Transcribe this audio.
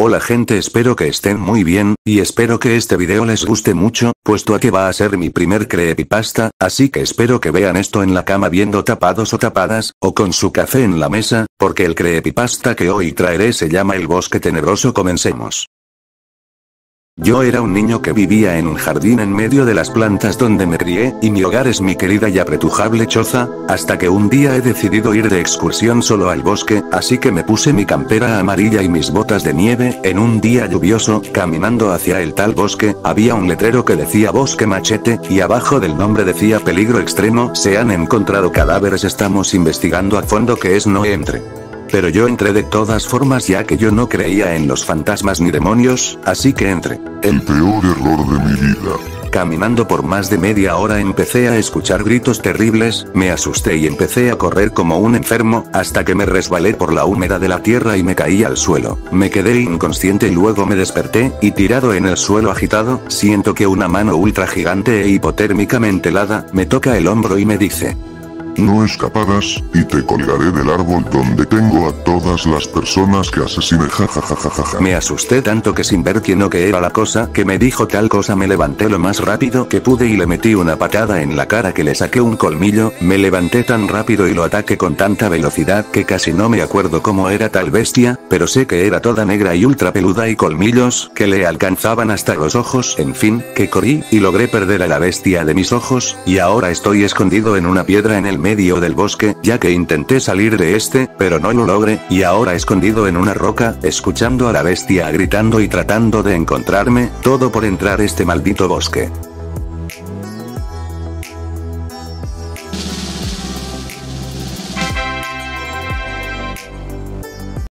Hola gente espero que estén muy bien, y espero que este video les guste mucho, puesto a que va a ser mi primer creepypasta, así que espero que vean esto en la cama viendo tapados o tapadas, o con su café en la mesa, porque el creepypasta que hoy traeré se llama El Bosque Tenebroso comencemos. Yo era un niño que vivía en un jardín en medio de las plantas donde me crié, y mi hogar es mi querida y apretujable choza, hasta que un día he decidido ir de excursión solo al bosque, así que me puse mi campera amarilla y mis botas de nieve, en un día lluvioso, caminando hacia el tal bosque, había un letrero que decía bosque machete, y abajo del nombre decía peligro extremo, se han encontrado cadáveres estamos investigando a fondo que es no entre. Pero yo entré de todas formas ya que yo no creía en los fantasmas ni demonios, así que entré. El peor error de mi vida. Caminando por más de media hora empecé a escuchar gritos terribles, me asusté y empecé a correr como un enfermo, hasta que me resbalé por la húmeda de la tierra y me caí al suelo. Me quedé inconsciente y luego me desperté, y tirado en el suelo agitado, siento que una mano ultra gigante e hipotérmicamente helada, me toca el hombro y me dice, no escaparás, y te colgaré del árbol donde tengo a todas las personas que asesine jajajajaja. Me asusté tanto que sin ver quién o qué era la cosa que me dijo tal cosa me levanté lo más rápido que pude y le metí una patada en la cara que le saqué un colmillo, me levanté tan rápido y lo ataqué con tanta velocidad que casi no me acuerdo cómo era tal bestia, pero sé que era toda negra y ultra peluda y colmillos, que le alcanzaban hasta los ojos, en fin, que corrí, y logré perder a la bestia de mis ojos, y ahora estoy escondido en una piedra en el medio del bosque, ya que intenté salir de este, pero no lo logré, y ahora escondido en una roca, escuchando a la bestia gritando y tratando de encontrarme, todo por entrar este maldito bosque.